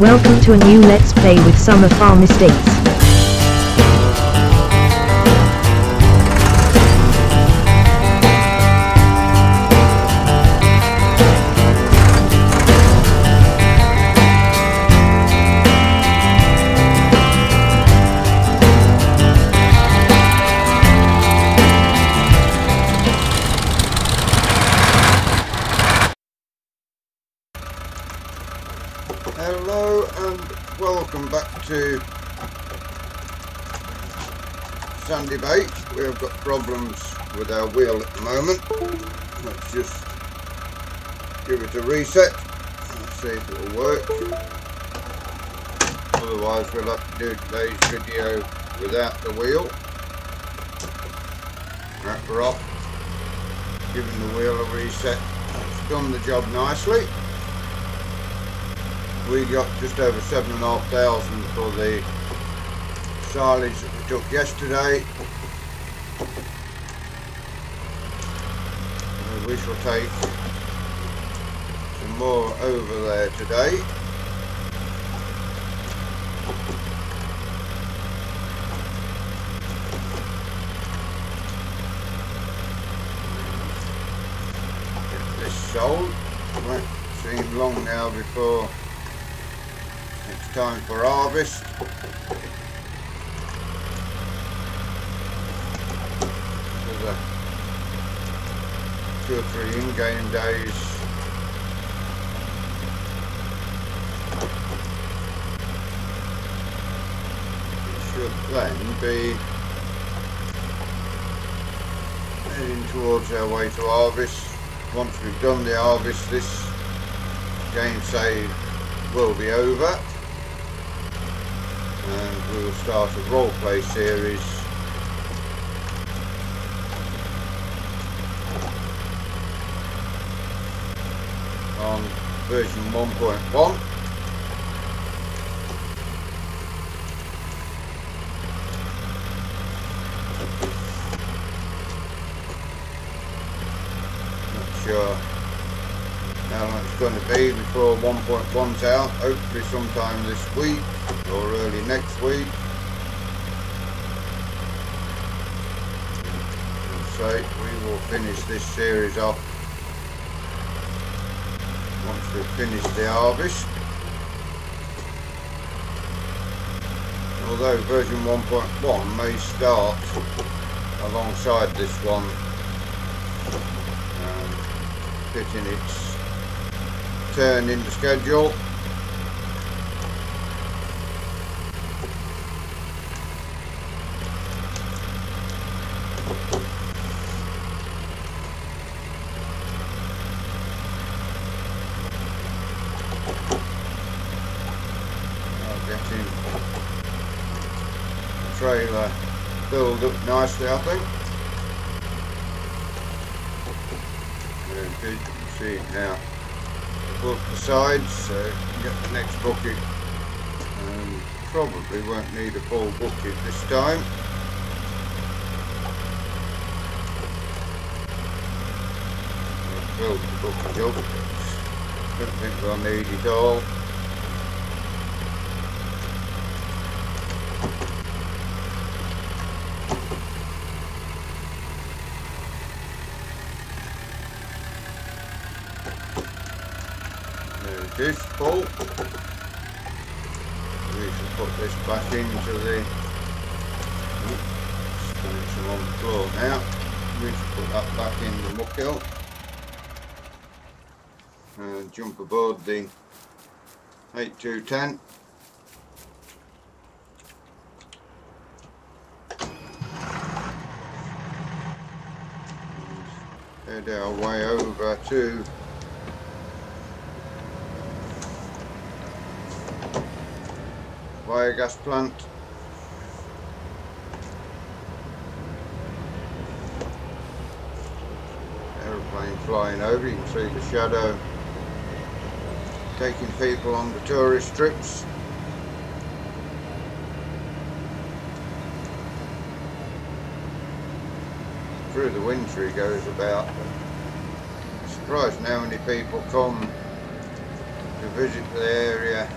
Welcome to a new Let's Play with Summer Farm Estates. We have got problems with our wheel at the moment. Let's just give it a reset and see if it will work. Otherwise we'll have to do today's video without the wheel. We're off. Giving the wheel a reset. It's done the job nicely we got just over seven and a half thousand for the silage that we took yesterday. We shall take some more over there today. Get this sold. It Won't seem long now before it's time for harvest. There's two or three in-game days. It should then be heading towards our way to harvest. Once we've done the harvest, this game save will be over and we will start a roleplay series on version 1.1 not sure how long it's going to be before 1.1's out. Hopefully sometime this week or early next week. So we will finish this series off once we've finished the harvest although version 1.1 may start alongside this one um, fitting its turn in the schedule. I'll get in the trailer filled up nicely I think. Yeah, you can see it now. Book the sides so get the next bucket um, probably won't need a full bucket this time. Filled the bucket up don't think we'll need it all There it is, full. We shall put this back into the... Oops, on the floor now. We shall put that back in the muck hill. And jump aboard the 8210. And head our way over to biogas plant. Aeroplane flying over, you can see the shadow taking people on the tourist trips. Through the winter he goes about. Surprised how many people come to visit the area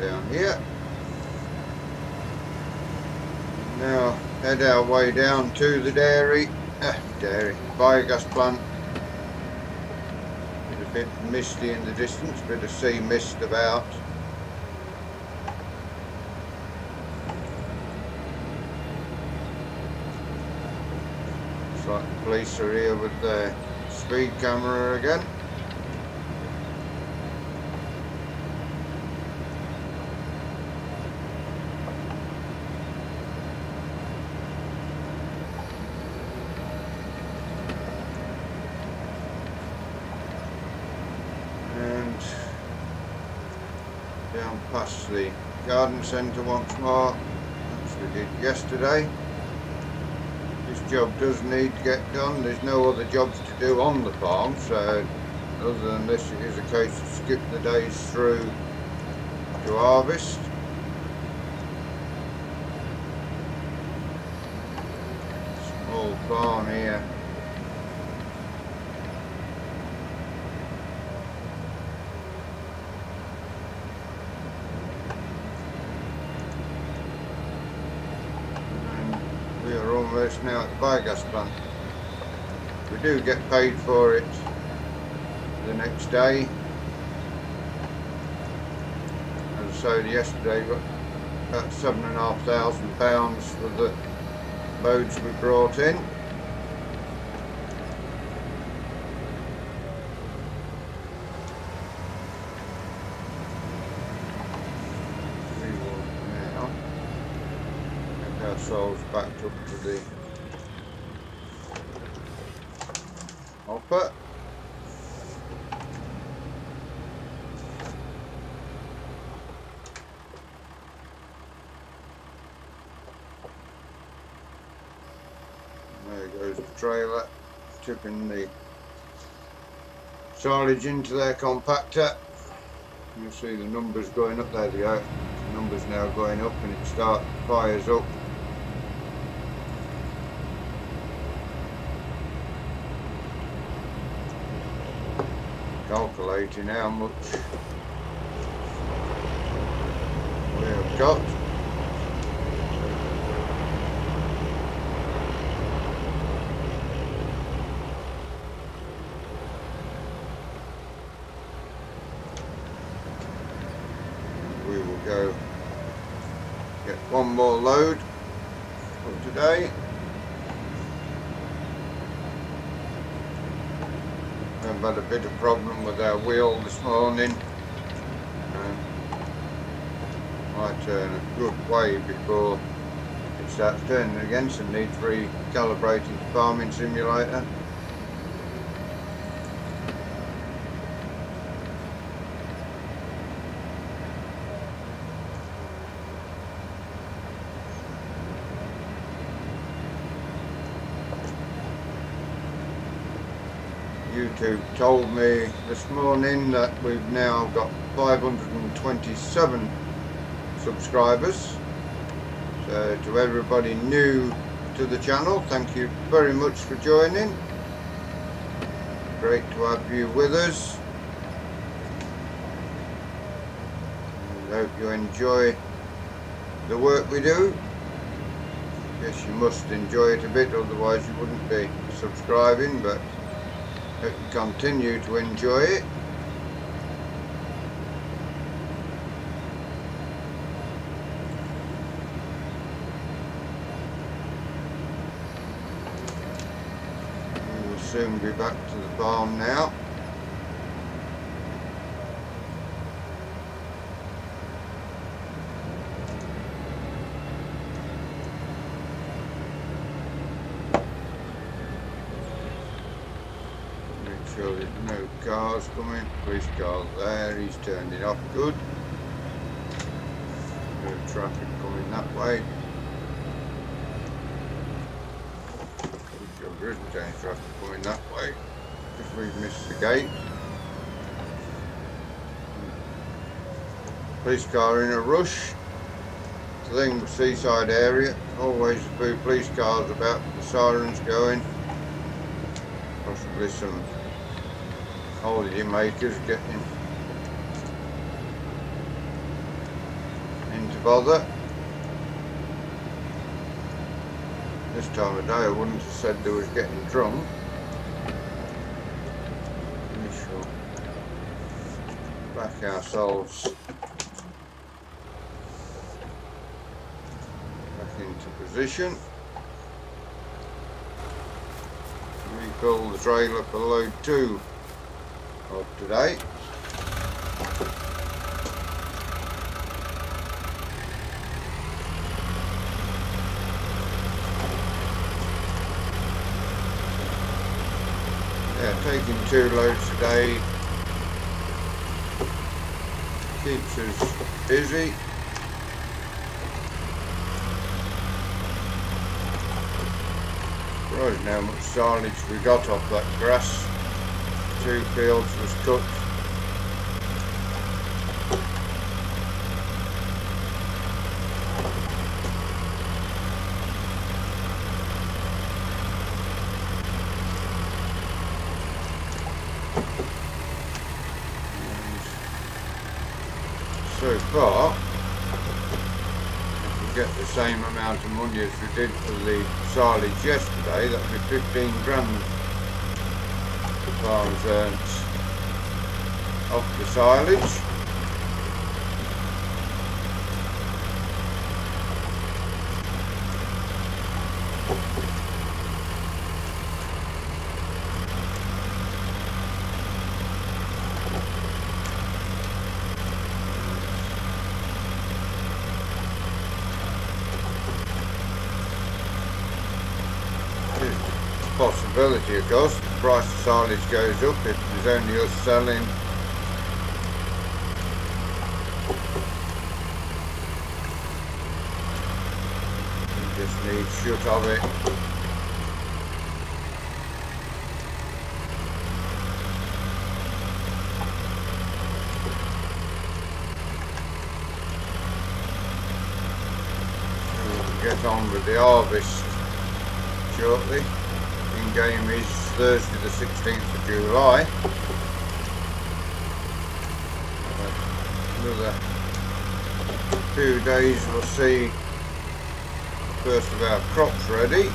down here. Now head our way down to the dairy, uh, dairy, biogas plant. It's a bit misty in the distance, bit of sea mist about. Looks like the police are here with their speed camera again. and down past the garden centre once more. As we did yesterday. This job does need to get done. There's no other jobs to do on the farm so other than this it is a case of skip the days through to harvest. Small farm here and we now at the biogas plant. We do get paid for it the next day. As I said yesterday, we got about seven and a half thousand pounds for the loads we brought in. We will now get ourselves backed up to the hopper. There goes the trailer, tipping the silage into their compactor. You see the numbers going up, there. The numbers now going up and it starts, fires up. Calculating how much we have got. we will go get one more load for today. Had a bit of problem with our wheel this morning. Um, might turn a good way before it starts turning again, so needs recalibrating the farming simulator. Told me this morning that we've now got 527 subscribers. So to everybody new to the channel, thank you very much for joining. Great to have you with us. And hope you enjoy the work we do. Yes, you must enjoy it a bit, otherwise you wouldn't be subscribing, but continue to enjoy it. We will soon be back to the farm now. Sure there's no cars coming. Police car there, he's turned it off good. No traffic coming that way. There isn't any traffic coming that way. If we've missed the gate. Police car in a rush. The thing seaside area, always few police cars about, the sirens going. Possibly some Oh, holiday makers getting into bother. This time of day I wouldn't have said they was getting drunk. Back ourselves back into position. Refill the trailer for load two of today. Taking two loads a day keeps us busy. Surprised how much silage we got off that grass. Fields was. So far, if get the same amount of money as we did for the silage yesterday, that'd be 15 grand earned off the silage. There's a possibility of course. The price of silage goes up if there's only us selling. We just need shut of it. We'll get on with the harvest shortly. Game is Thursday the 16th of July. Another few days we'll see first of our crops ready.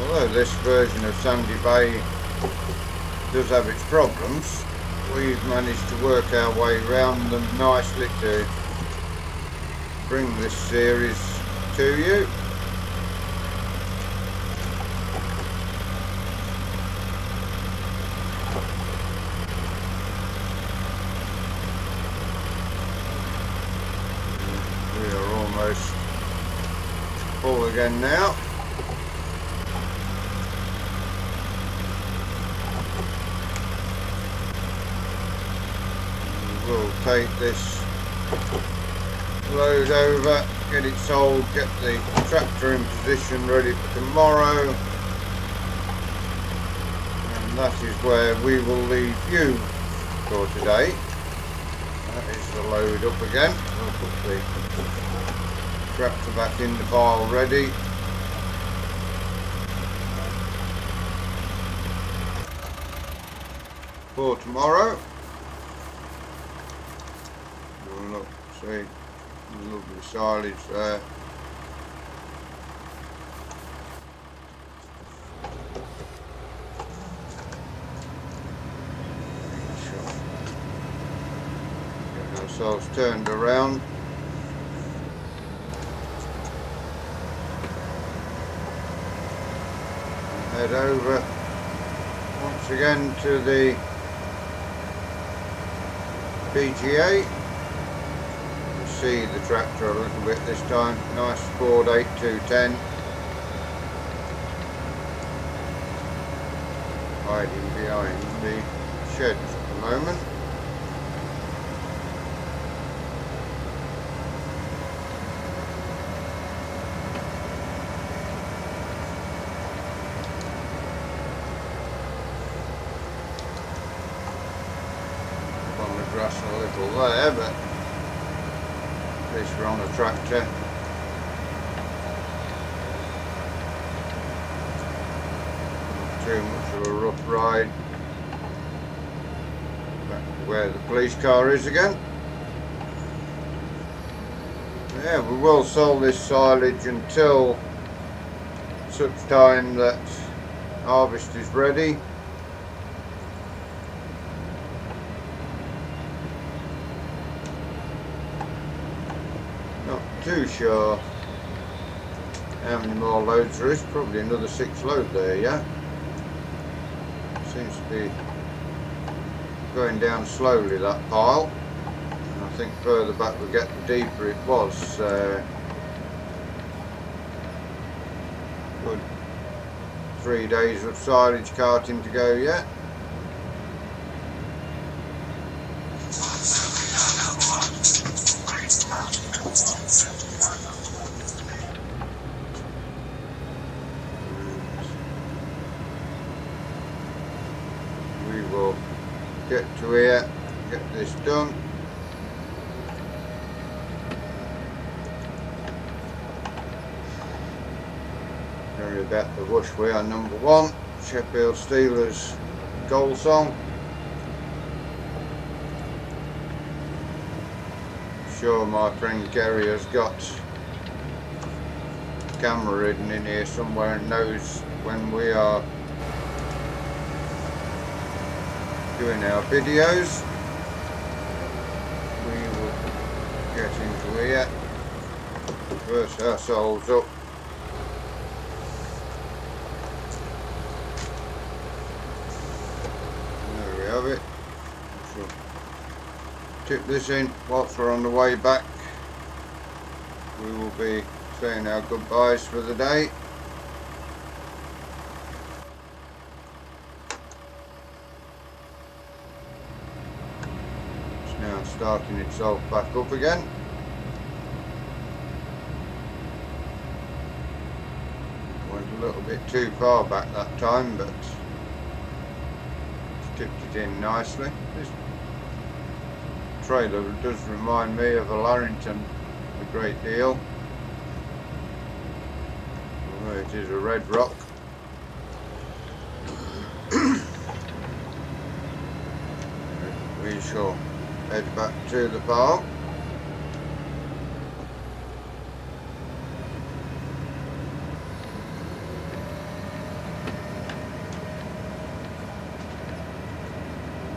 Although this version of Sandy Bay does have its problems, we've managed to work our way around them nicely to bring this series to you. We are almost full again now. Take this load over, get it sold, get the tractor in position ready for tomorrow. And that is where we will leave you for today. That is the load up again. We'll put the tractor back in the pile ready. For tomorrow. Look, see, of silage there. Get ourselves turned around. Head over once again to the BGA see the tractor a little bit this time. Nice Ford 8210. Hiding behind the sheds at the moment. Grass a little there, but at least we're on a tractor. too much of a rough ride. Back where the police car is again. Yeah, we will sell this silage until such time that harvest is ready. Too sure how many more loads there is, probably another six load there, yeah? Seems to be going down slowly that pile. And I think further back we get the deeper it was. Uh, good three days of silage carting to go yet. we the we are number one, Sheffield Steelers goal song. Sure my friend Gary has got camera hidden in here somewhere and knows when we are doing our videos. We will get into here, reverse ourselves up. There we have it. So, this in whilst we're on the way back. We will be saying our goodbyes for the day. It's now starting itself back up again. Went a little bit too far back that time, but tipped it in nicely. This trailer does remind me of a Larrington a great deal. Although it is a red rock. we shall head back to the farm.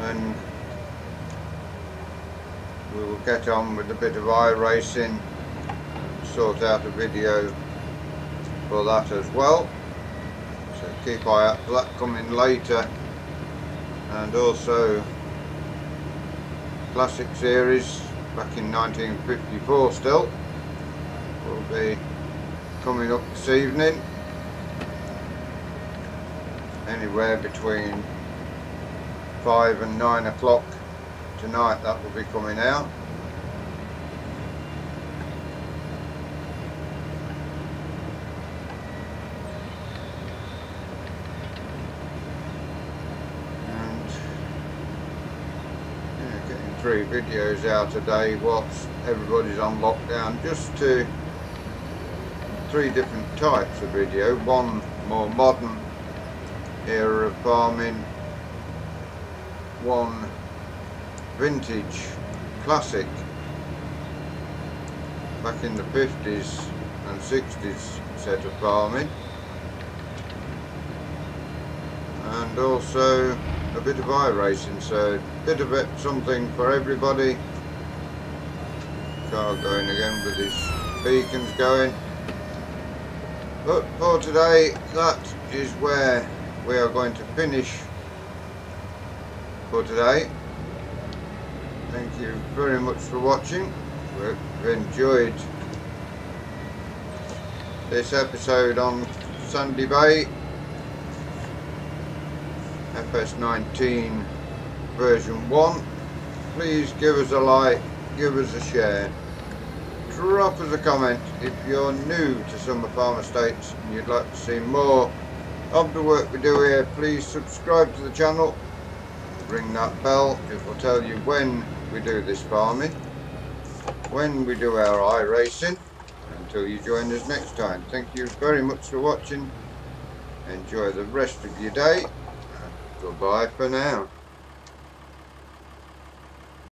And we will get on with a bit of iRacing, sort out a video for that as well. So keep eye out for that coming later. And also classic series back in 1954 still will be coming up this evening anywhere between 5 and 9 o'clock tonight that will be coming out and yeah, getting three videos out a day whilst everybody's on lockdown just to three different types of video. One more modern era of farming. One vintage classic. Back in the 50s and 60s set of farming. And also a bit of iRacing so a bit of it something for everybody. Car going again with his beacons going. But for today that is where we are going to finish for today. Thank you very much for watching. We've enjoyed this episode on Sandy Bay FS19 version 1 please give us a like give us a share. Drop us a comment if you're new to Summer Farm Estates and you'd like to see more of the work we do here. Please subscribe to the channel. Ring that bell. It will tell you when we do this farming when we do our iRacing. until you join us next time. Thank you very much for watching. Enjoy the rest of your day. Goodbye for now.